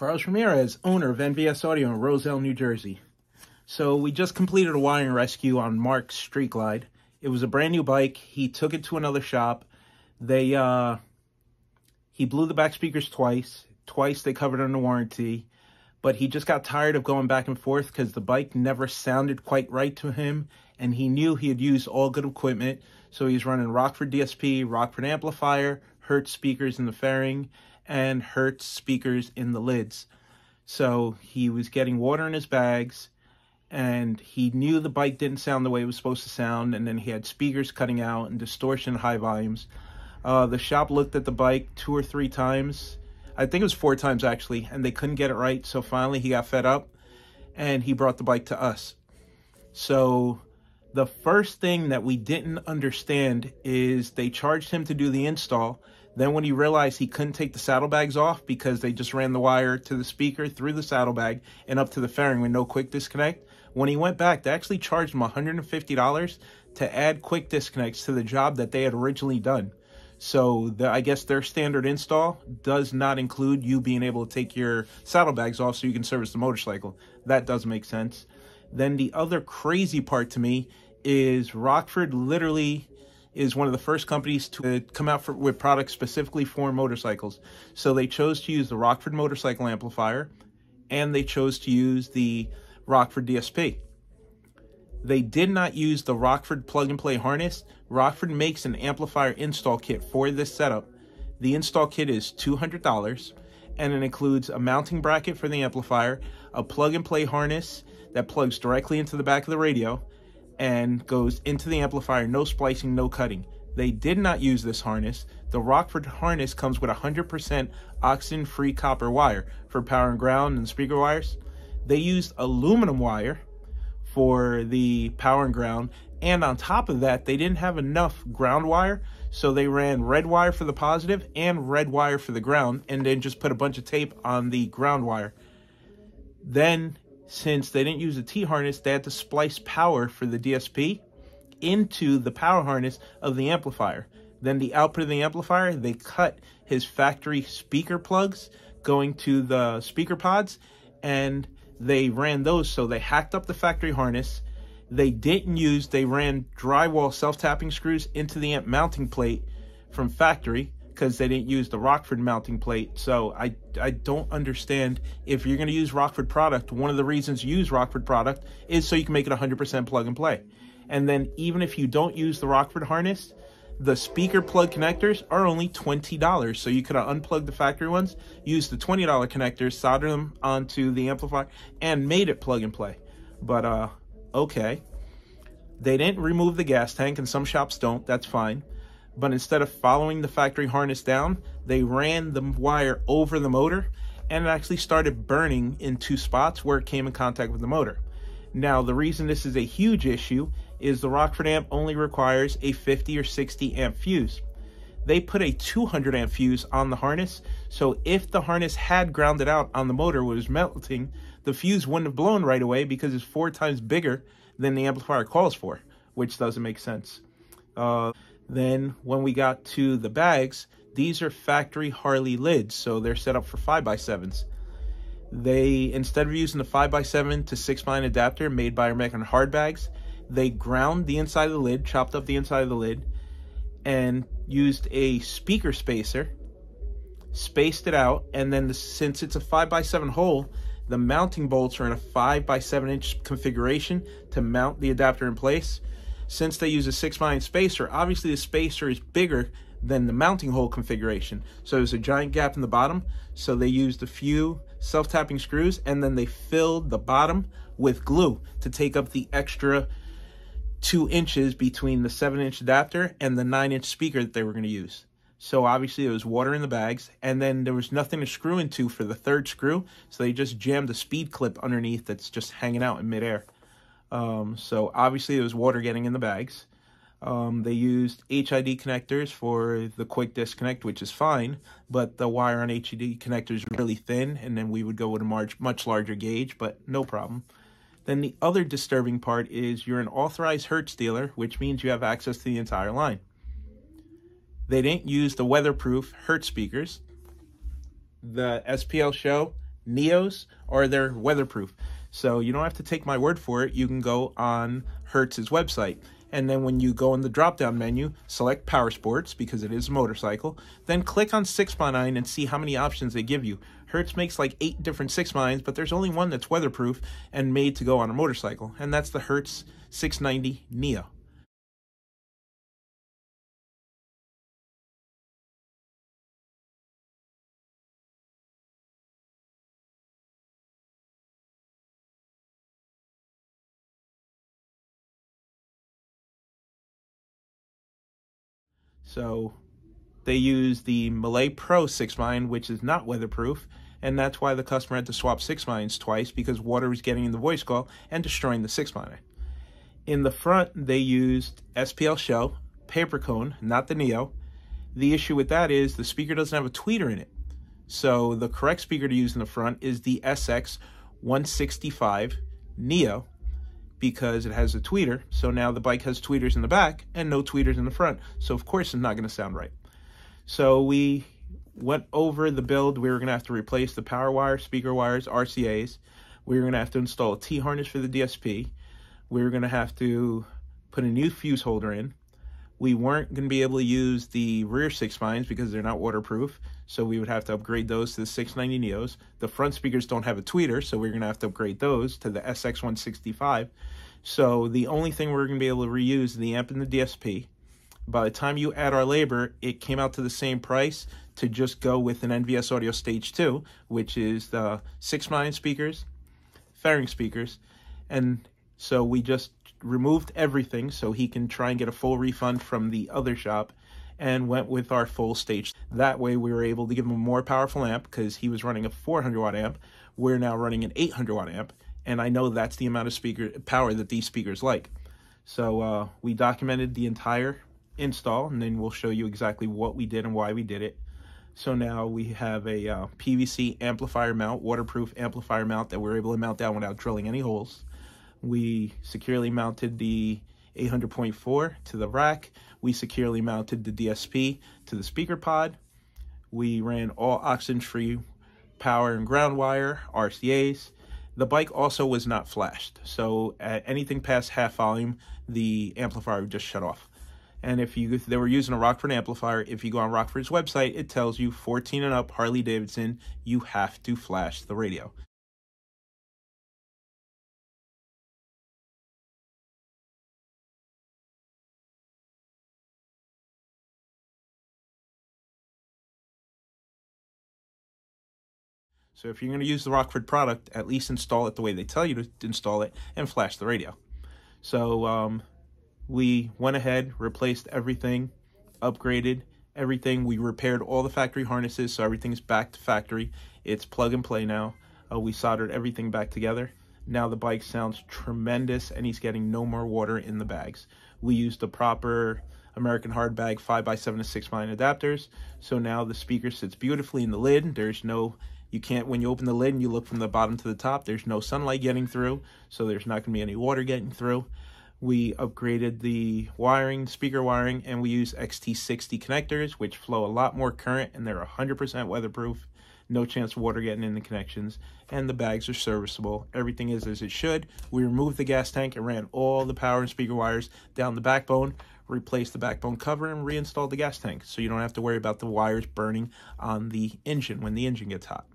Carlos Ramirez, owner of NVS Audio in Roselle, New Jersey. So we just completed a wiring rescue on Mark's Street Glide. It was a brand new bike. He took it to another shop. They uh he blew the back speakers twice. Twice they covered under warranty. But he just got tired of going back and forth because the bike never sounded quite right to him. And he knew he had used all good equipment. So he's running Rockford DSP, Rockford amplifier, Hertz speakers in the fairing, and Hertz speakers in the lids. So he was getting water in his bags and he knew the bike didn't sound the way it was supposed to sound and then he had speakers cutting out and distortion high volumes. Uh, the shop looked at the bike two or three times. I think it was four times actually, and they couldn't get it right. So finally he got fed up and he brought the bike to us. So the first thing that we didn't understand is they charged him to do the install then when he realized he couldn't take the saddlebags off because they just ran the wire to the speaker through the saddlebag and up to the fairing with no quick disconnect, when he went back, they actually charged him $150 to add quick disconnects to the job that they had originally done. So the, I guess their standard install does not include you being able to take your saddlebags off so you can service the motorcycle. That does make sense. Then the other crazy part to me is Rockford literally is one of the first companies to come out for, with products specifically for motorcycles. So they chose to use the Rockford motorcycle amplifier and they chose to use the Rockford DSP. They did not use the Rockford plug and play harness. Rockford makes an amplifier install kit for this setup. The install kit is $200 and it includes a mounting bracket for the amplifier, a plug and play harness that plugs directly into the back of the radio, and goes into the amplifier, no splicing, no cutting. They did not use this harness. The Rockford harness comes with 100% oxygen-free copper wire for power and ground and speaker wires. They used aluminum wire for the power and ground, and on top of that, they didn't have enough ground wire, so they ran red wire for the positive and red wire for the ground, and then just put a bunch of tape on the ground wire. Then since they didn't use a T-harness, they had to splice power for the DSP into the power harness of the amplifier. Then the output of the amplifier, they cut his factory speaker plugs going to the speaker pods and they ran those. So they hacked up the factory harness. They didn't use, they ran drywall self-tapping screws into the amp mounting plate from factory because they didn't use the Rockford mounting plate. So I, I don't understand if you're going to use Rockford product, one of the reasons you use Rockford product is so you can make it 100% plug and play. And then even if you don't use the Rockford harness, the speaker plug connectors are only $20. So you could unplug the factory ones, use the $20 connectors, solder them onto the amplifier, and made it plug and play. But, uh, okay. They didn't remove the gas tank, and some shops don't. That's fine but instead of following the factory harness down, they ran the wire over the motor and it actually started burning in two spots where it came in contact with the motor. Now, the reason this is a huge issue is the Rockford amp only requires a 50 or 60 amp fuse. They put a 200 amp fuse on the harness, so if the harness had grounded out on the motor was melting, the fuse wouldn't have blown right away because it's four times bigger than the amplifier calls for, which doesn't make sense. Uh, then when we got to the bags, these are factory Harley lids, so they're set up for 5x7s. They, instead of using the 5x7 to 6 line adapter made by American Hard Bags, they ground the inside of the lid, chopped up the inside of the lid, and used a speaker spacer, spaced it out, and then the, since it's a 5x7 hole, the mounting bolts are in a 5x7 inch configuration to mount the adapter in place since they use a 6 line spacer, obviously the spacer is bigger than the mounting hole configuration. So there's a giant gap in the bottom. So they used a few self-tapping screws and then they filled the bottom with glue to take up the extra two inches between the seven inch adapter and the nine inch speaker that they were going to use. So obviously there was water in the bags and then there was nothing to screw into for the third screw. So they just jammed a speed clip underneath that's just hanging out in midair. Um, so obviously there was water getting in the bags. Um, they used HID connectors for the quick disconnect, which is fine, but the wire on HID connector is really thin, and then we would go with a much, much larger gauge, but no problem. Then the other disturbing part is you're an authorized Hertz dealer, which means you have access to the entire line. They didn't use the weatherproof Hertz speakers. The SPL show Neos or they're weatherproof. So you don't have to take my word for it. You can go on Hertz's website. And then when you go in the drop down menu, select Power Sports because it is a motorcycle. Then click on 6x9 and see how many options they give you. Hertz makes like eight different 6x9s, but there's only one that's weatherproof and made to go on a motorcycle. And that's the Hertz 690 Neo. So they use the Mille Pro 6 mine, which is not weatherproof, and that's why the customer had to swap 6 mines twice because water was getting in the voice coil and destroying the 6 miner. In the front, they used SPL Show, paper cone, not the Neo. The issue with that is the speaker doesn't have a tweeter in it. So the correct speaker to use in the front is the SX165 Neo, because it has a tweeter. So now the bike has tweeters in the back and no tweeters in the front. So of course it's not going to sound right. So we went over the build. We were going to have to replace the power wire, speaker wires, RCAs. We were going to have to install a T-harness for the DSP. We were going to have to put a new fuse holder in we weren't going to be able to use the rear six nines because they're not waterproof. So we would have to upgrade those to the 690 Neos. The front speakers don't have a tweeter, so we're going to have to upgrade those to the SX165. So the only thing we're going to be able to reuse is the amp and the DSP. By the time you add our labor, it came out to the same price to just go with an NVS Audio Stage 2, which is the 6 9 speakers, fairing speakers, and so we just removed everything so he can try and get a full refund from the other shop and went with our full stage. That way we were able to give him a more powerful amp because he was running a 400 watt amp. We're now running an 800 watt amp and I know that's the amount of speaker power that these speakers like. So uh, we documented the entire install and then we'll show you exactly what we did and why we did it. So now we have a uh, PVC amplifier mount, waterproof amplifier mount that we're able to mount down without drilling any holes. We securely mounted the 800.4 to the rack. We securely mounted the DSP to the speaker pod. We ran all oxygen-free power and ground wire, RCAs. The bike also was not flashed, so at anything past half volume, the amplifier would just shut off. And if you if they were using a Rockford amplifier, if you go on Rockford's website, it tells you 14 and up Harley Davidson, you have to flash the radio. So if you're going to use the Rockford product, at least install it the way they tell you to install it and flash the radio. So um, we went ahead, replaced everything, upgraded everything. We repaired all the factory harnesses, so everything's back to factory. It's plug and play now. Uh, we soldered everything back together. Now the bike sounds tremendous and he's getting no more water in the bags. We used the proper American hard bag 5x7 to 6 line adapters. So now the speaker sits beautifully in the lid. There's no you can't, when you open the lid and you look from the bottom to the top, there's no sunlight getting through, so there's not going to be any water getting through. We upgraded the wiring, speaker wiring, and we use XT60 connectors, which flow a lot more current, and they're 100% weatherproof. No chance of water getting in the connections, and the bags are serviceable. Everything is as it should. We removed the gas tank and ran all the power and speaker wires down the backbone, replaced the backbone cover, and reinstalled the gas tank, so you don't have to worry about the wires burning on the engine when the engine gets hot.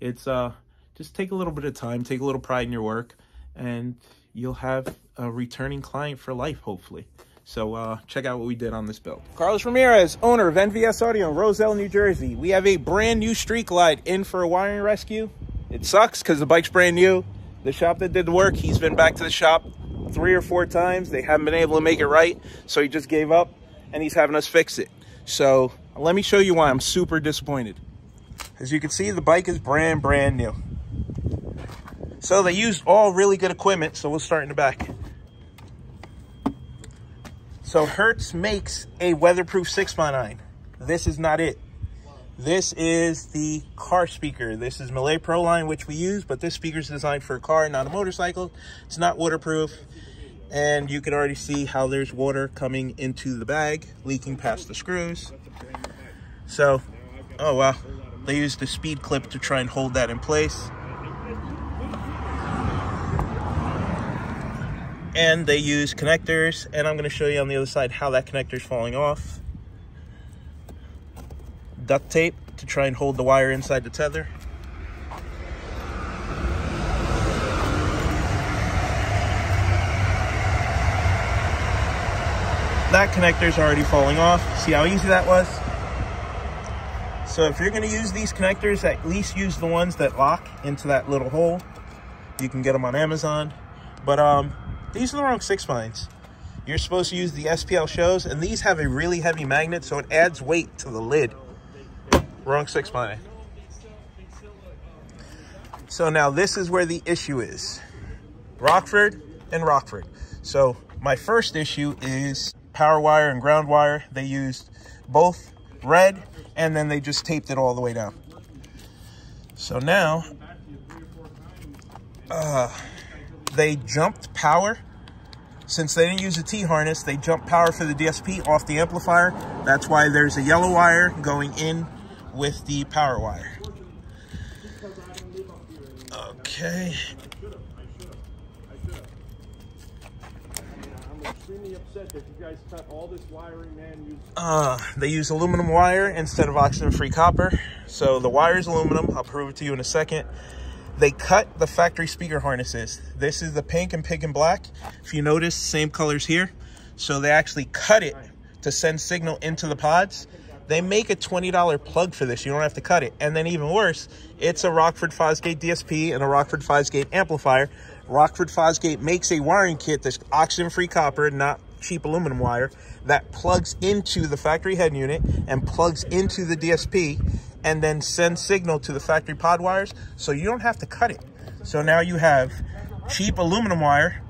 It's uh, just take a little bit of time, take a little pride in your work, and you'll have a returning client for life, hopefully. So uh, check out what we did on this build. Carlos Ramirez, owner of NVS Audio in Roselle, New Jersey. We have a brand new Street Glide in for a wiring rescue. It sucks because the bike's brand new. The shop that did the work, he's been back to the shop three or four times. They haven't been able to make it right, so he just gave up, and he's having us fix it. So let me show you why I'm super disappointed. As you can see, the bike is brand, brand new. So they used all really good equipment, so we'll start in the back. So Hertz makes a weatherproof 6x9. This is not it. This is the car speaker. This is Mille Pro line, which we use, but this speaker is designed for a car, not a motorcycle. It's not waterproof. And you can already see how there's water coming into the bag, leaking past the screws. So, oh wow, They use the speed clip to try and hold that in place. And they use connectors, and I'm gonna show you on the other side how that connector is falling off. Duct tape to try and hold the wire inside the tether. that connector is already falling off. See how easy that was? So if you're gonna use these connectors, at least use the ones that lock into that little hole. You can get them on Amazon. But um, these are the wrong six nines. You're supposed to use the SPL shows, and these have a really heavy magnet, so it adds weight to the lid. Wrong six nine. So now this is where the issue is. Rockford and Rockford. So my first issue is power wire and ground wire. They used both red and then they just taped it all the way down. So now uh, they jumped power. Since they didn't use a T-harness, they jumped power for the DSP off the amplifier. That's why there's a yellow wire going in with the power wire. Okay, extremely upset that you guys cut all this wiring, man. Uh, they use aluminum wire instead of oxygen-free copper. So the wire is aluminum. I'll prove it to you in a second. They cut the factory speaker harnesses. This is the pink and pink and black. If you notice, same colors here. So they actually cut it to send signal into the pods. They make a $20 plug for this. You don't have to cut it. And then even worse, it's a Rockford Fosgate DSP and a Rockford Fosgate amplifier Rockford Fosgate makes a wiring kit that's oxygen-free copper, not cheap aluminum wire, that plugs into the factory head unit and plugs into the DSP and then sends signal to the factory pod wires so you don't have to cut it. So now you have cheap aluminum wire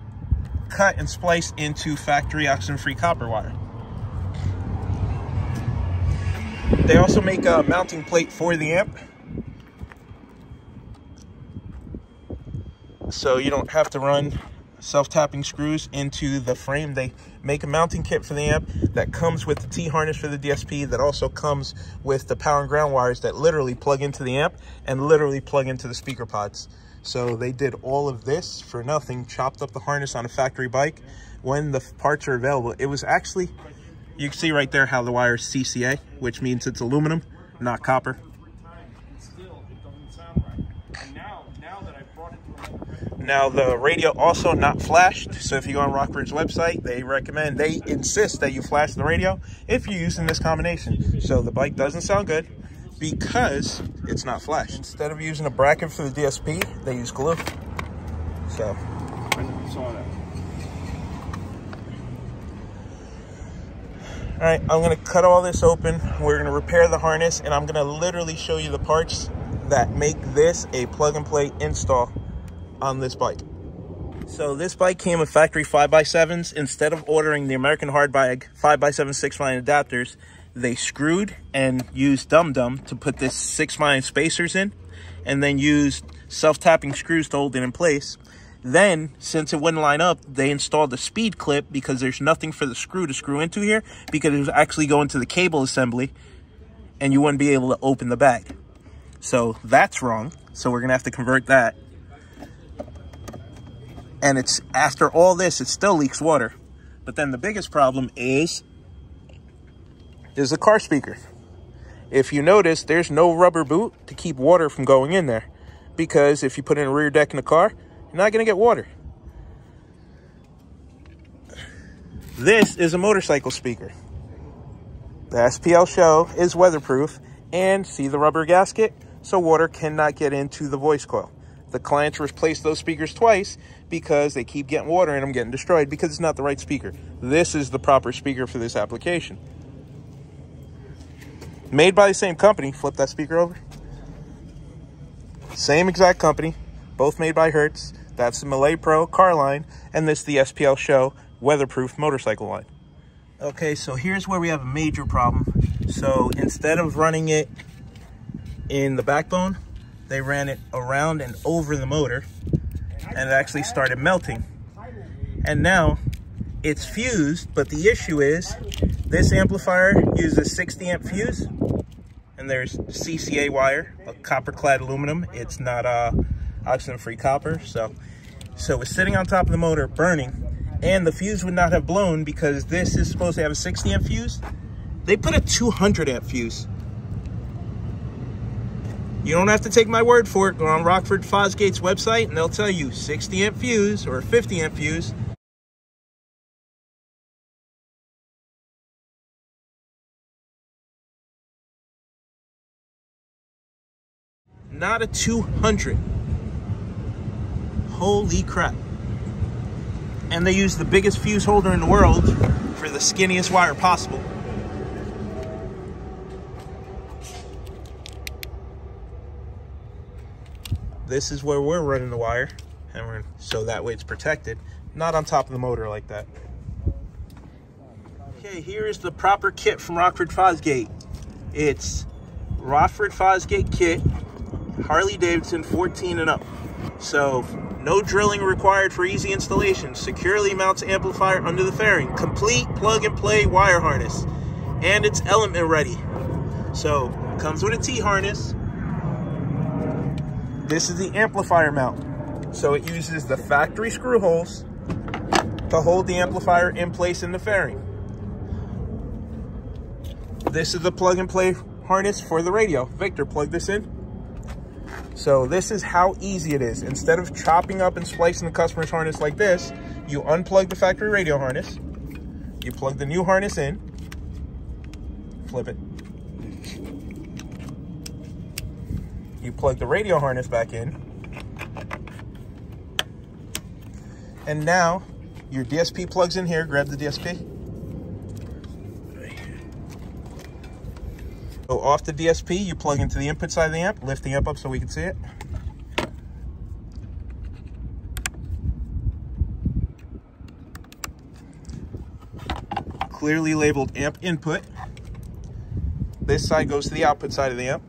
cut and spliced into factory oxygen-free copper wire. They also make a mounting plate for the amp so you don't have to run self-tapping screws into the frame. They make a mounting kit for the amp that comes with the T-harness for the DSP that also comes with the power and ground wires that literally plug into the amp and literally plug into the speaker pods. So they did all of this for nothing, chopped up the harness on a factory bike when the parts are available. It was actually, you can see right there how the wire is CCA, which means it's aluminum, not copper. Now the radio also not flashed. So if you go on Rockford's website, they recommend, they insist that you flash the radio if you're using this combination. So the bike doesn't sound good because it's not flashed. Instead of using a bracket for the DSP, they use glue. So. All right, I'm gonna cut all this open. We're gonna repair the harness and I'm gonna literally show you the parts that make this a plug and play install on this bike. So this bike came with factory 5x7s. Instead of ordering the American Hardbag 5x7 6 line adapters, they screwed and used Dum Dum to put this 6 line spacers in and then used self-tapping screws to hold it in place. Then, since it wouldn't line up, they installed a speed clip because there's nothing for the screw to screw into here because it was actually going to the cable assembly and you wouldn't be able to open the bag. So that's wrong. So we're going to have to convert that and it's after all this, it still leaks water. But then the biggest problem is, is the car speaker. If you notice, there's no rubber boot to keep water from going in there. Because if you put in a rear deck in the car, you're not going to get water. This is a motorcycle speaker. The SPL show is weatherproof and see the rubber gasket so water cannot get into the voice coil. The clients replace those speakers twice because they keep getting water and them getting destroyed because it's not the right speaker. This is the proper speaker for this application. Made by the same company. Flip that speaker over. Same exact company. Both made by Hertz. That's the Mille Pro car line. And this the SPL Show weatherproof motorcycle line. Okay, so here's where we have a major problem. So instead of running it in the backbone, they ran it around and over the motor and it actually started melting. And now it's fused, but the issue is this amplifier uses 60 amp fuse and there's CCA wire, a copper clad aluminum. It's not uh, oxygen free copper. So, so it's sitting on top of the motor burning and the fuse would not have blown because this is supposed to have a 60 amp fuse. They put a 200 amp fuse. You don't have to take my word for it. Go on Rockford Fosgate's website and they'll tell you 60 amp fuse or 50 amp fuse. Not a 200. Holy crap. And they use the biggest fuse holder in the world for the skinniest wire possible. This is where we're running the wire, and we're so that way it's protected, not on top of the motor like that. Okay, here is the proper kit from Rockford Fosgate. It's Rockford Fosgate kit, Harley Davidson 14 and up. So no drilling required for easy installation. Securely mounts amplifier under the fairing. Complete plug and play wire harness. And it's element ready. So comes with a T-harness. This is the amplifier mount. So it uses the factory screw holes to hold the amplifier in place in the fairing. This is the plug and play harness for the radio. Victor, plug this in. So this is how easy it is. Instead of chopping up and splicing the customer's harness like this, you unplug the factory radio harness, you plug the new harness in, flip it. You plug the radio harness back in. And now your DSP plugs in here, grab the DSP. So off the DSP, you plug into the input side of the amp, lift the amp up so we can see it. Clearly labeled amp input. This side goes to the output side of the amp.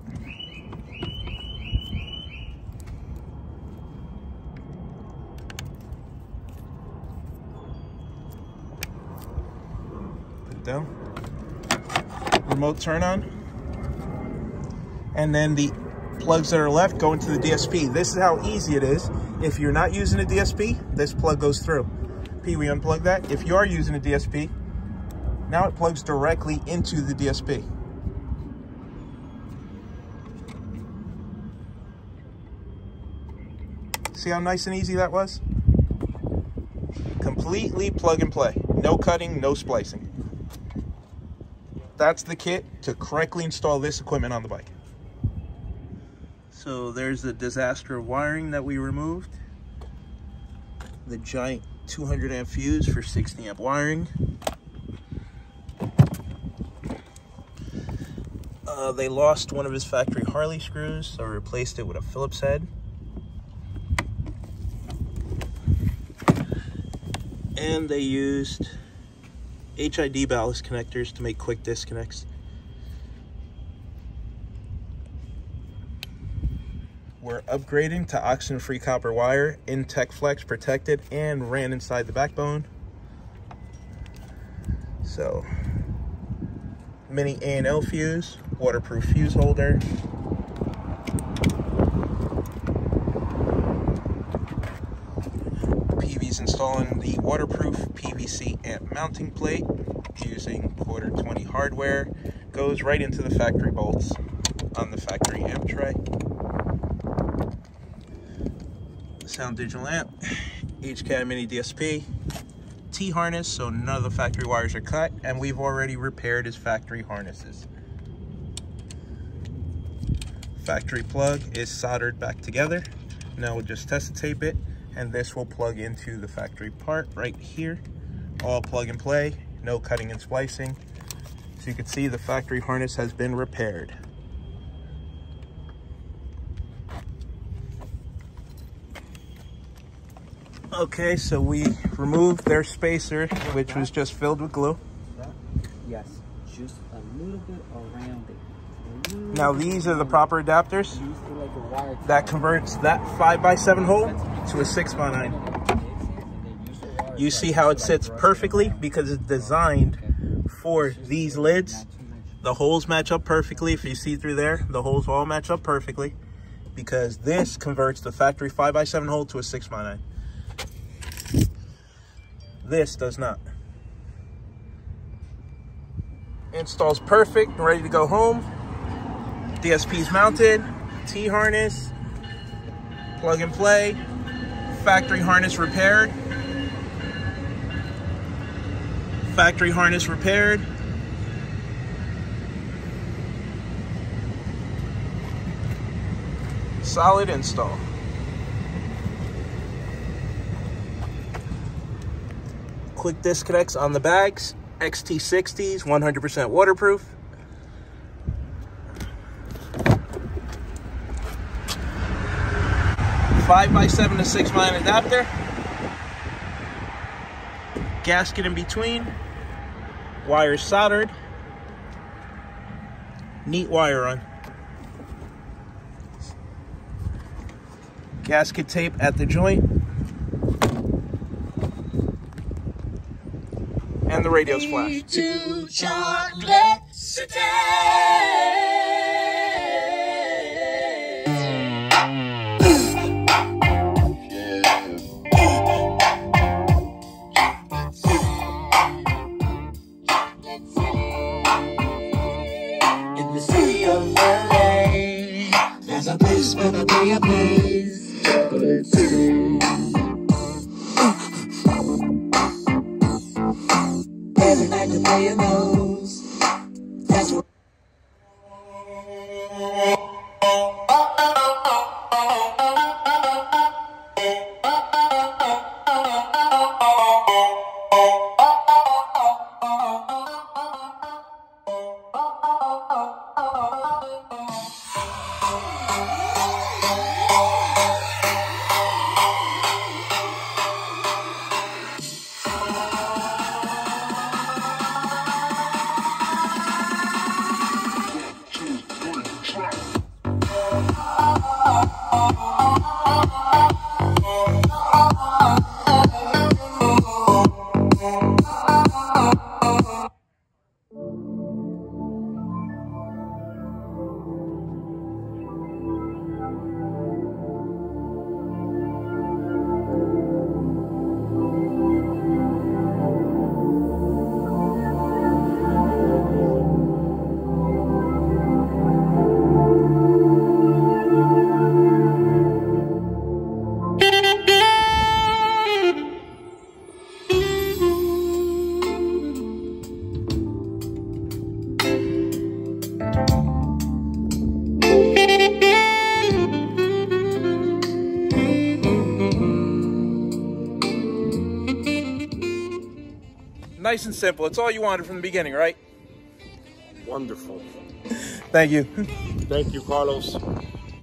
Put it down. Remote turn on and then the plugs that are left go into the DSP. This is how easy it is. If you're not using a DSP, this plug goes through. P, we unplug that. If you are using a DSP, now it plugs directly into the DSP. See how nice and easy that was? Completely plug and play. No cutting, no splicing. That's the kit to correctly install this equipment on the bike. So there's the disaster wiring that we removed. The giant 200 amp fuse for 60 amp wiring. Uh, they lost one of his factory Harley screws, so replaced it with a Phillips head. And they used HID ballast connectors to make quick disconnects. We're upgrading to oxygen-free copper wire in TechFlex protected and ran inside the backbone. So, mini ANL fuse, waterproof fuse holder. PV's installing the waterproof PVC amp mounting plate using quarter 20 hardware. Goes right into the factory bolts on the factory amp tray. sound digital amp, HCAD mini DSP, T-harness, so none of the factory wires are cut, and we've already repaired his factory harnesses. Factory plug is soldered back together. Now we'll just test tape it, and this will plug into the factory part right here. All plug and play, no cutting and splicing. So you can see the factory harness has been repaired. Okay, so we removed their spacer, which was just filled with glue. Yes, just a little bit around it. Now these are the proper adapters that converts that 5x7 hole to a 6x9. You see how it sits perfectly because it's designed for these lids. the holes match up perfectly. If you see through there, the holes all match up perfectly because this converts the factory 5x7 hole to a 6x9. This does not. Installs perfect, ready to go home. DSP's mounted, T-harness, plug and play, factory harness repaired, factory harness repaired, solid install. Quick disconnects on the bags, XT60s, 100% waterproof. Five by seven to six line adapter. Gasket in between. Wires soldered. Neat wire run. gasket tape at the joint. And the radio's flash. Where the Nice and simple. It's all you wanted from the beginning, right? Wonderful. Thank you. Thank you, Carlos.